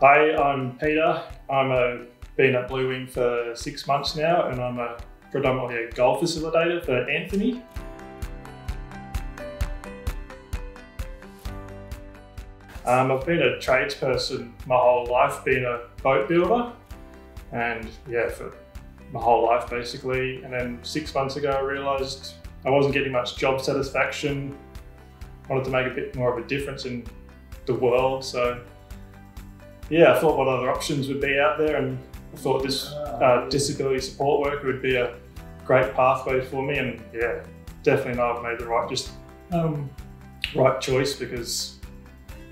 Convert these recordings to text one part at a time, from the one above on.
Hi, I'm Peter. I'm a, been at Blue Wing for six months now, and I'm a predominantly a goal facilitator for Anthony. Um, I've been a tradesperson my whole life, being a boat builder, and yeah, for my whole life basically. And then six months ago, I realised I wasn't getting much job satisfaction. Wanted to make a bit more of a difference in the world, so yeah, I thought what other options would be out there, and I thought this uh, disability support worker would be a great pathway for me. And yeah, definitely know I've made the right just um, right choice because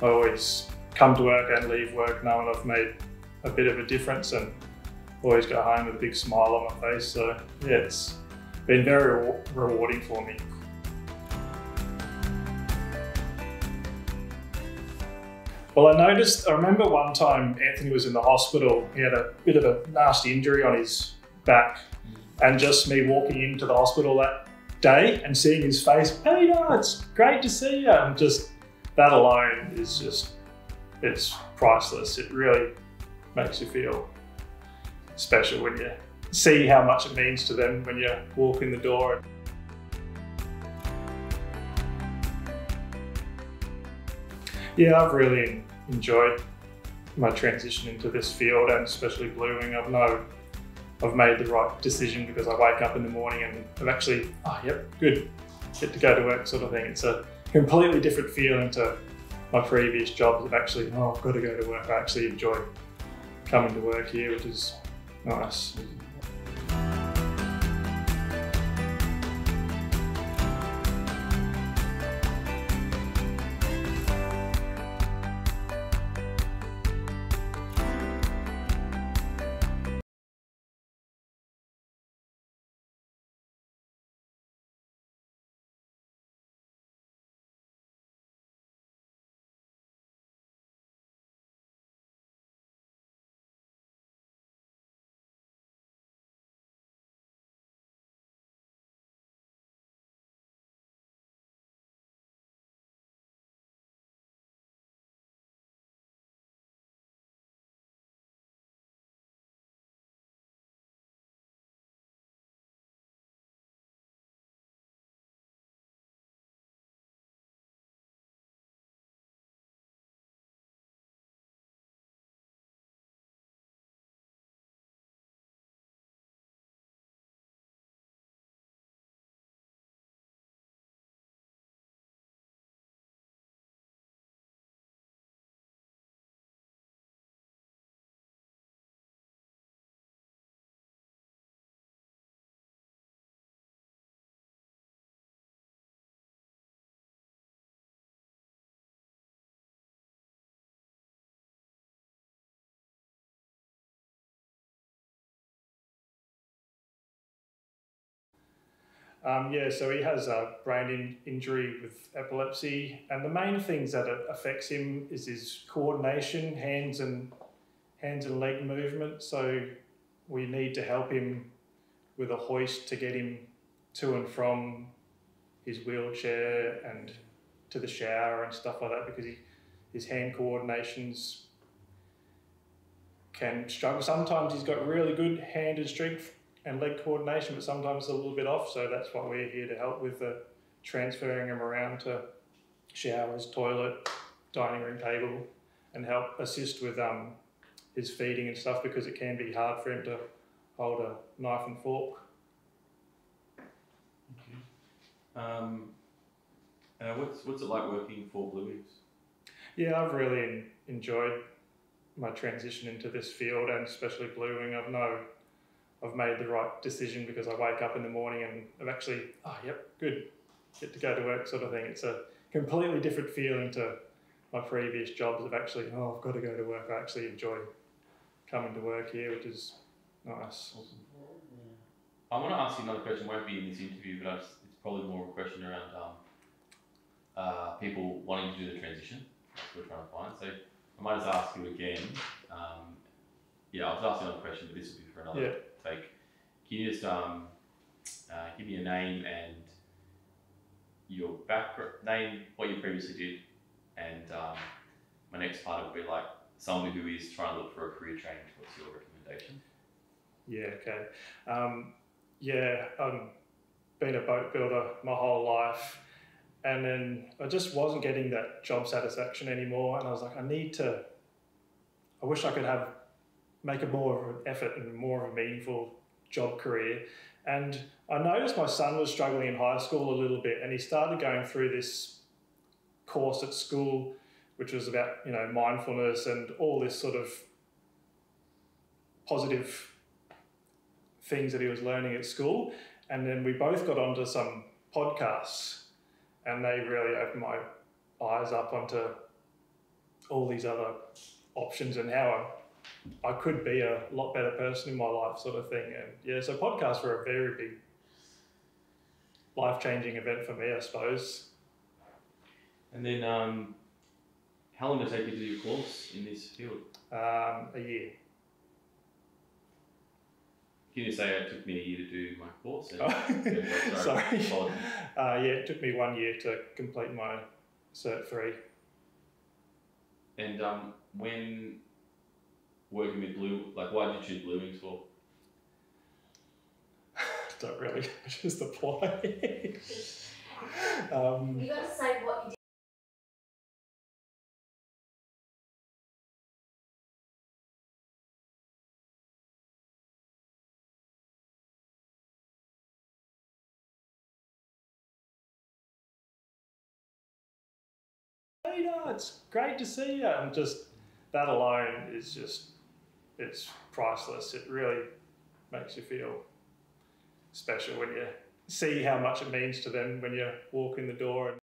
I always come to work and leave work knowing I've made a bit of a difference and always go home with a big smile on my face. So yeah, it's been very rewarding for me. Well, I noticed, I remember one time Anthony was in the hospital. He had a bit of a nasty injury on his back. And just me walking into the hospital that day and seeing his face, Peter, it's great to see you. And just that alone is just, it's priceless. It really makes you feel special when you see how much it means to them when you walk in the door. Yeah, I've really enjoyed my transition into this field and especially Blue Wing. I've know I've made the right decision because I wake up in the morning and I'm actually, oh, yep, good, get to go to work sort of thing. It's a completely different feeling to my previous jobs of actually, oh, I've got to go to work. I actually enjoy coming to work here, which is nice. Um, yeah, so he has a brain in injury with epilepsy, and the main things that it affects him is his coordination, hands and hands and leg movement. So we need to help him with a hoist to get him to and from his wheelchair and to the shower and stuff like that because he, his hand coordinations can struggle. Sometimes he's got really good hand and strength and leg coordination, but sometimes a little bit off. So that's why we're here to help with the transferring them around to showers, toilet, dining room table, and help assist with um, his feeding and stuff because it can be hard for him to hold a knife and fork. Um, uh, what's what's it like working for Blue Wings? Yeah, I've really enjoyed my transition into this field and especially Blue Wing. I've know I've made the right decision because I wake up in the morning and I'm actually, oh, yep, good, get to go to work sort of thing. It's a completely different feeling to my previous jobs of actually, oh, I've got to go to work. I actually enjoy coming to work here, which is nice. Awesome. I want to ask you another question. Won't be in this interview, but it's probably more of a question around um, uh, people wanting to do the transition. We're trying to find. So I might just ask you again. Um, yeah, I'll just ask another question, but this will be for another. Yeah like, can you just um, uh, give me a name and your background, name what you previously did, and um, my next part will be like someone who is trying to look for a career change, what's your recommendation? Yeah, okay. Um, yeah, I've been a boat builder my whole life. And then I just wasn't getting that job satisfaction anymore. And I was like, I need to, I wish I could have, make a more of an effort and more of a meaningful job career. And I noticed my son was struggling in high school a little bit. And he started going through this course at school, which was about, you know, mindfulness and all this sort of positive things that he was learning at school. And then we both got onto some podcasts and they really opened my eyes up onto all these other options and how I, I could be a lot better person in my life, sort of thing. And yeah, so podcasts were a very big life changing event for me, I suppose. And then, um, how long did it take you to do your course in this field? Um, a year. Can you say it took me a year to do my course? And, Oh, Yeah, sorry. apologies. Uh, yeah, it took me one year to complete my Cert 3. And um, when working with Blue, like, why did you choose Blue Wings for? Don't really know just the point. um, You got to say what you did. Peter, it's great to see you. And just that alone is just, it's priceless. It really makes you feel special when you see how much it means to them when you walk in the door and